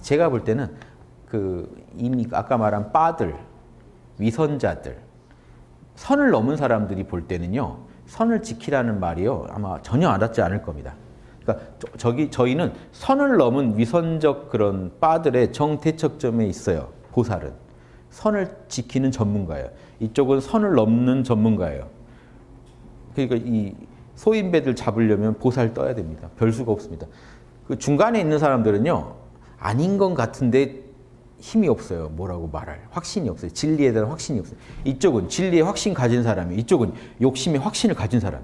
제가 볼 때는 그 이미 아까 말한 빠들, 위선자들, 선을 넘은 사람들이 볼 때는요. 선을 지키라는 말이요. 아마 전혀 알았지 않을 겁니다. 그러니까 저, 기 저희는 선을 넘은 위선적 그런 빠들의 정대척점에 있어요. 보살은 선을 지키는 전문가예요. 이쪽은 선을 넘는 전문가예요. 그러니까 이 소인배들 잡으려면 보살 떠야 됩니다. 별 수가 없습니다. 그 중간에 있는 사람들은요. 아닌 것 같은데 힘이 없어요. 뭐라고 말할 확신이 없어요. 진리에 대한 확신이 없어요. 이쪽은 진리에 확신 가진 사람이 이쪽은 욕심에 확신을 가진 사람.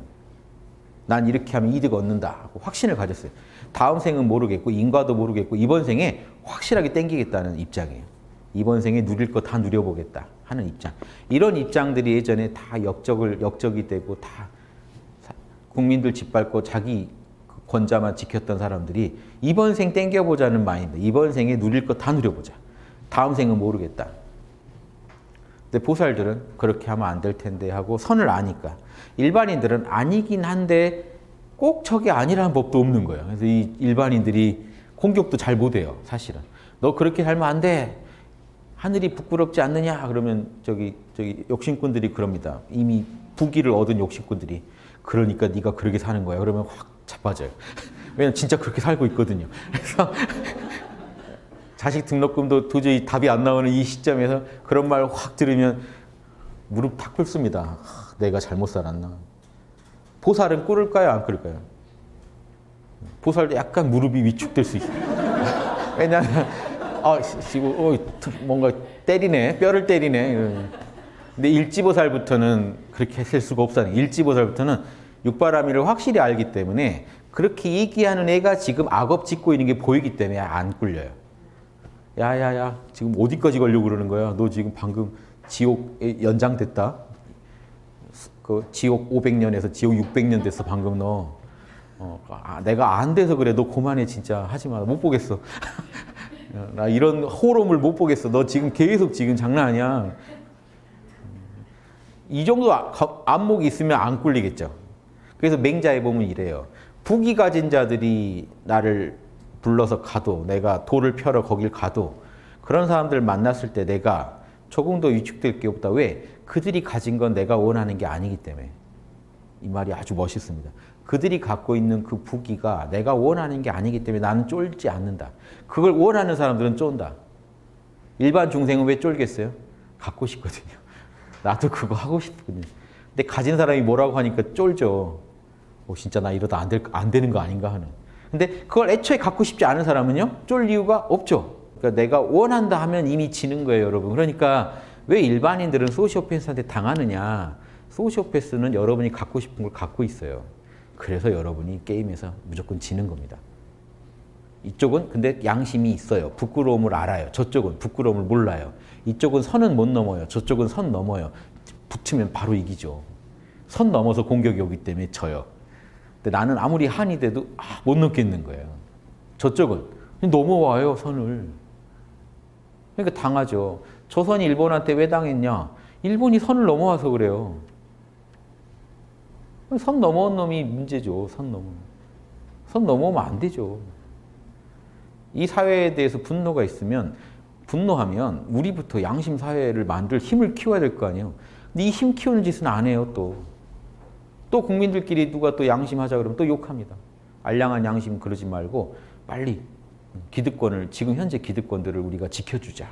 난 이렇게 하면 이득 얻는다 하고 확신을 가졌어요. 다음 생은 모르겠고 인과도 모르겠고 이번 생에 확실하게 땡기겠다는 입장이에요. 이번 생에 누릴 거 다 누려보겠다 하는 입장. 이런 입장들이 예전에 다 역적을 역적이 되고 다 국민들 짓밟고 자기 권자만 지켰던 사람들이 이번 생 땡겨보자는 마인드. 이번 생에 누릴 거 다 누려보자. 다음 생은 모르겠다. 근데 보살들은 그렇게 하면 안 될 텐데 하고 선을 아니까. 일반인들은 아니긴 한데 꼭 저게 아니라는 법도 없는 거예요. 그래서 이 일반인들이 공격도 잘 못해요. 사실은. 너 그렇게 살면 안 돼. 하늘이 부끄럽지 않느냐? 그러면 저기 저기 욕심꾼들이 그럽니다. 이미 부기를 얻은 욕심꾼들이 그러니까 네가 그렇게 사는 거야. 그러면 확 자빠져요. 왜냐면 진짜 그렇게 살고 있거든요. 그래서 자식 등록금도 도저히 답이 안 나오는 이 시점에서 그런 말 확 들으면 무릎 탁 꿇습니다. 내가 잘못 살았나. 보살은 꿇을까요? 안 꿇을까요? 보살도 약간 무릎이 위축될 수 있어요. 왜냐하면 아, 어, 뭔가 때리네, 뼈를 때리네. 근데 일지보살부터는 그렇게 셀 수가 없어요. 일지보살부터는 육바라밀을 확실히 알기 때문에 그렇게 얘기하는 애가 지금 악업 짓고 있는 게 보이기 때문에 안 꿀려요. 야야야, 지금 어디까지 가려고 그러는 거야? 너 지금 방금 지옥에 연장됐다. 그 지옥 500년에서 지옥 600년 됐어 방금 너. 어, 아, 내가 안 돼서 그래. 너 그만해 진짜 하지 마. 못 보겠어. 나 이런 호름을 못 보겠어. 너 지금 계속 지금 장난 아니야. 이 정도 아, 안목이 있으면 안 꿀리겠죠. 그래서 맹자에 보면 이래요. 부기 가진 자들이 나를 불러서 가도 내가 돌을 펴러 거길 가도 그런 사람들 만났을 때 내가 조금 더 위축될 게 없다. 왜? 그들이 가진 건 내가 원하는 게 아니기 때문에. 이 말이 아주 멋있습니다. 그들이 갖고 있는 그 부기가 내가 원하는 게 아니기 때문에 나는 쫄지 않는다. 그걸 원하는 사람들은 쫀다. 일반 중생은 왜 쫄겠어요? 갖고 싶거든요. 나도 그거 하고 싶거든요. 근데 가진 사람이 뭐라고 하니까 쫄죠. 어, 진짜 나 이러다 안, 될, 안 되는 거 아닌가 하는. 근데 그걸 애초에 갖고 싶지 않은 사람은요, 쫄 이유가 없죠. 그러니까 내가 원한다 하면 이미 지는 거예요, 여러분. 그러니까 왜 일반인들은 소시오패스한테 당하느냐. 소시오패스는 여러분이 갖고 싶은 걸 갖고 있어요. 그래서 여러분이 게임에서 무조건 지는 겁니다. 이쪽은 근데 양심이 있어요. 부끄러움을 알아요. 저쪽은 부끄러움을 몰라요. 이쪽은 선은 못 넘어요. 저쪽은 선 넘어요. 붙으면 바로 이기죠. 선 넘어서 공격이 오기 때문에 져요. 근데 나는 아무리 한이 돼도 아, 못 넘겠는 거예요. 저쪽은 넘어와요, 선을. 그러니까 당하죠. 조선이 일본한테 왜 당했냐? 일본이 선을 넘어와서 그래요. 선 넘어온 놈이 문제죠. 선 넘어. 선 넘어오면 안 되죠. 이 사회에 대해서 분노가 있으면 분노하면 우리부터 양심 사회를 만들 힘을 키워야 될 거 아니에요. 근데 이 힘 키우는 짓은 안 해요, 또. 또 국민들끼리 누가 또 양심하자 그러면 또 욕합니다. 알량한 양심 그러지 말고 빨리 기득권을 지금 현재 기득권들을 우리가 지켜주자.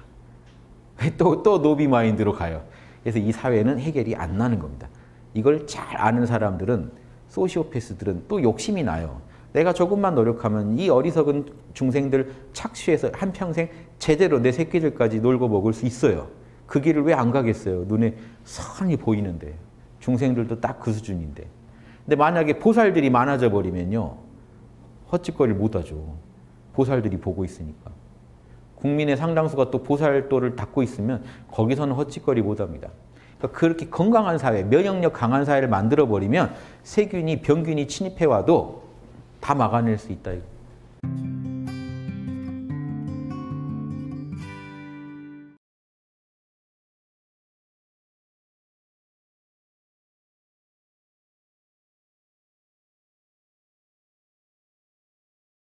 또, 또 노비 마인드로 가요. 그래서 이 사회는 해결이 안 나는 겁니다. 이걸 잘 아는 사람들은 소시오패스들은 또 욕심이 나요. 내가 조금만 노력하면 이 어리석은 중생들 착취해서 한평생 제대로 내 새끼들까지 놀고 먹을 수 있어요. 그 길을 왜 안 가겠어요? 눈에 선이 보이는데. 중생들도 딱 그 수준인데. 근데 만약에 보살들이 많아져 버리면요. 헛짓거리를 못 하죠. 보살들이 보고 있으니까. 국민의 상당수가 또 보살도를 닦고 있으면 거기서는 헛짓거리 못 합니다. 그러니까 그렇게 건강한 사회, 면역력 강한 사회를 만들어 버리면 세균이 병균이 침입해 와도 다 막아낼 수 있다.